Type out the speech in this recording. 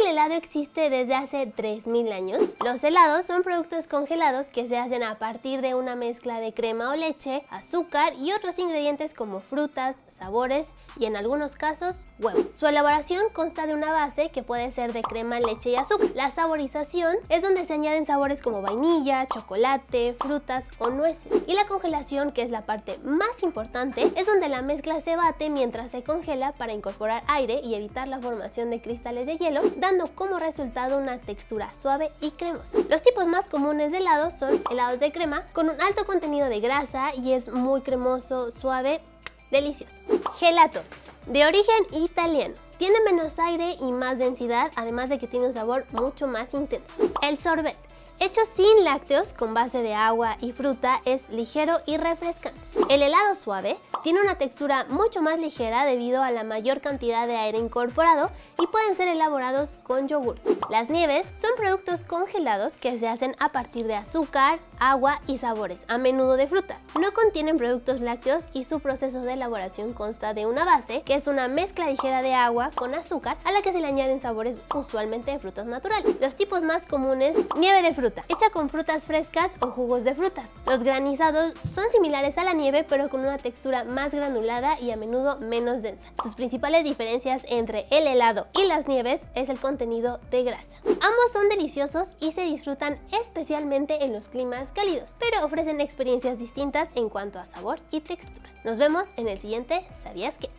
el helado existe desde hace 3.000 años? Los helados son productos congelados que se hacen a partir de una mezcla de crema o leche, azúcar y otros ingredientes como frutas, sabores y en algunos casos huevo. Su elaboración consta de una base que puede ser de crema, leche y azúcar. La saborización es donde se añaden sabores como vainilla, chocolate, frutas o nueces. Y la congelación, que es la parte más importante, es donde la mezcla se bate mientras se congela para incorporar aire y evitar la formación de cristales de hielo, como resultado una textura suave y cremosa. Los tipos más comunes de helados son helados de crema con un alto contenido de grasa y es muy cremoso, suave, delicioso. Gelato, de origen italiano. Tiene menos aire y más densidad, además de que tiene un sabor mucho más intenso. El sorbet, hecho sin lácteos con base de agua y fruta, es ligero y refrescante. El helado suave tiene una textura mucho más ligera debido a la mayor cantidad de aire incorporado y pueden ser elaborados con yogur. Las nieves son productos congelados que se hacen a partir de azúcar, agua y sabores, a menudo de frutas. No contienen productos lácteos y su proceso de elaboración consta de una base, que es una mezcla ligera de agua con azúcar a la que se le añaden sabores usualmente de frutas naturales. Los tipos más comunes, nieve de fruta, hecha con frutas frescas o jugos de frutas. Los granizados son similares a la nieve pero con una textura más granulada y a menudo menos densa. Sus principales diferencias entre el helado y las nieves es el contenido de grasa. Ambos son deliciosos y se disfrutan especialmente en los climas cálidos, pero ofrecen experiencias distintas en cuanto a sabor y textura. Nos vemos en el siguiente ¿Sabías qué?